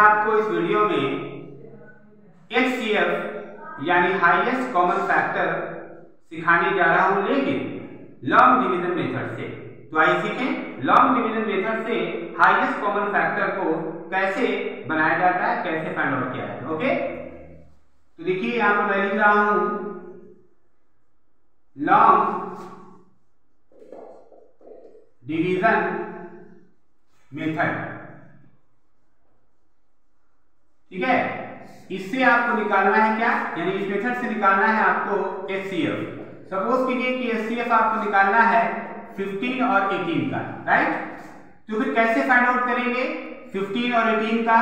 आपको इस वीडियो में एच यानी हाईएस्ट कॉमन फैक्टर सिखाने जा रहा हूँ, लेकिन लॉन्ग डिवीज़न मेथड से। तो आइए सीखें लॉन्ग डिवीज़न मेथड से हाईएस्ट कॉमन फैक्टर को कैसे बनाया जाता है, कैसे फाइंड आउट किया जाता है ओके तो देखिए, यहाँ पर मैं लिख रहा हूँ लॉन्ग डिवीज़न मेथड ठीक है? इससे आपको निकालना है क्या? यानी इस मेथड से निकालना है आपको एचसीएफ सपोज़ कीजिए कि एचसीएफ आपको निकालना है 15 और 18 का राइट तो फिर कैसे फाइंड आउट करेंगे? 15 और 18 का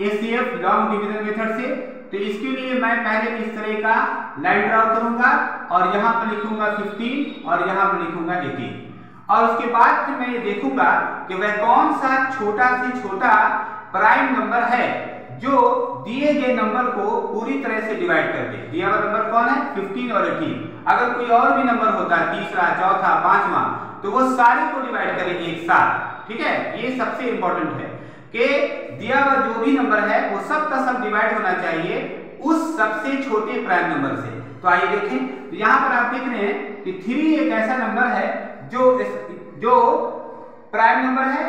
एचसीएफ लॉन्ग डिवीज़न मेथड से। तो इसके लिए मैं पहले इस तरह का लाइन ड्रॉ करूँगा और यहाँ पर लिखूँगा 15 और यहाँ पर लिखूँगा 18 और उसके बाद फिर मैं ये देखूँगा कि वह कौन सा छोटा से छोटा प्राइम नंबर है। जो दिए गए नंबर को पूरी तरह से डिवाइड कर दे। दिया हुआ नंबर कौन है? 15 और 18 अगर कोई और भी नंबर होता तीसरा चौथा पांचवा तो वो सारे को डिवाइड करे एक साथ। ठीक है? ये सबसे इंपॉर्टेंट है कि दिया हुआ जो भी नंबर है वो सब का सब डिवाइड होना चाहिए उस सबसे छोटे प्राइम नंबर से। तो आइए देखें। तो यहाँ पर आप देख रहे हैं कि थ्री एक ऐसा नंबर है जो इस, जो प्राइम नंबर है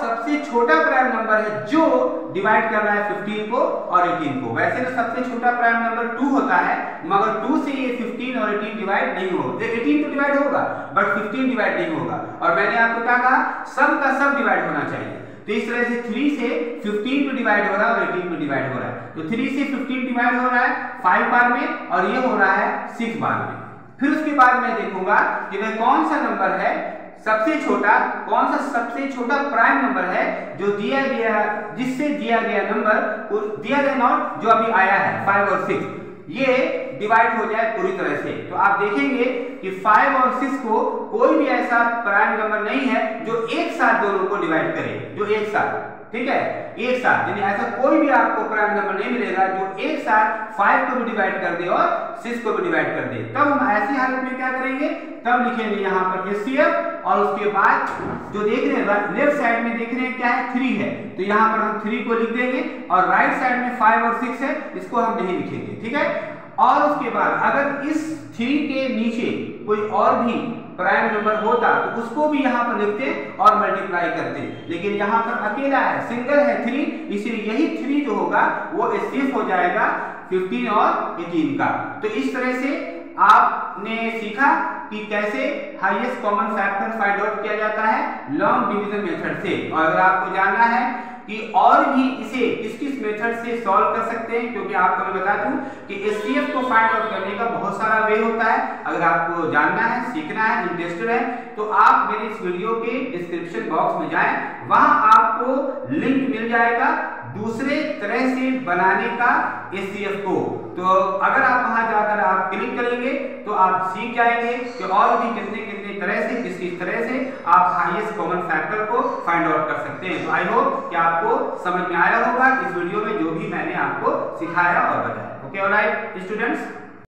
सबसे छोटा प्राइम नंबर है जो डिवाइड कर रहा है 15 को और 18 को। वैसे तो सबसे छोटा प्राइम नंबर 2 होता है, मगर 2 से ये 15 और 18 डिवाइड नहीं होगा। 18 तो डिवाइड होगा बट 15 डिवाइड नहीं होगा। और मैंने आपको क्या कहा? सब का सब डिवाइड होना चाहिए। तो इस तरह से 3 से 15 पे डिवाइड हो रहा है और 18 पे डिवाइड हो रहा है। तो 3 से 15 डिवाइड हो रहा है 5 बार में, और ये हो रहा है 6 बार में। फिर उसके बाद मैं देखूँगा कि वह कौन सा नंबर है, सबसे छोटा, कौन सा सबसे छोटा प्राइम नंबर है जो दिया गया, जिससे दिया गया नंबर दिया गया नॉट जो अभी आया है फाइव और सिक्स ये डिवाइड हो जाए पूरी तरह से। तो आप देखेंगे कि फाइव और सिक्स को कोई भी ऐसा प्राइम नंबर नहीं है जो एक साथ दोनों को डिवाइड करे, जो एक साथ। ठीक है? एक साथ, यानी ऐसा कोई भी आपको प्राइम नंबर नहीं मिलेगा जो एक साथ फाइव को भी डिवाइड कर दे और सिक्स को भी डिवाइड कर दे। तब हम ऐसी हालत में क्या करेंगे? तब लिखेंगे यहाँ पर एचसीएफ और उसके बाद जो देख रहे हैं लेफ़्ट साइड में देख रहे हैं क्या है? थ्री है। तो यहाँ पर हम थ्री को लिख देंगे और राइट साइड में फाइव और सिक्स है, इसको हम नहीं लिखेंगे, ठीक है? और उसके बाद अगर इस थ्री के नीचे कोई और भी प्राइम नंबर होता तो उसको भी यहाँ पर लिखते और मल्टीप्लाई करते। लेकिन यहाँ पर अकेला है सिंगल है थ्री इसलिए यही थ्री जो होगा, वो एस्केप हो जाएगा 15 और 18 का। तो इस तरह से आपने सीखा कि कैसे highest common factor find out किया जाता है लॉन्ग डिवीज़न मेथड से। और अगर आपको जानना है कि और भी इसे किस किस मेथड से सॉल्व कर सकते हैं, क्योंकि आपको मैं बता दूँ कि एसटीएफ को फाइंड आउट करने का बहुत सारा वे होता है। अगर आपको जानना है, सीखना है इंटरेस्टेड है तो आप मेरे इस वीडियो के डिस्क्रिप्शन बॉक्स में जाएँ। वहाँ आपको लिंक मिल जाएगा। दूसरे तरह से बनाने का एस को। तो अगर आप वहाँ जाकर आप क्लिक करेंगे तो आप सीख जाएँगे कि और भी कितने कितने तरह से, किस किस तरह से आप हाईएस्ट कॉमन फैक्टर को फाइंड आउट कर सकते हैं। तो आई होप कि आपको समझ में आया होगा इस वीडियो में जो भी मैंने आपको सिखाया और बताया। Okay alright students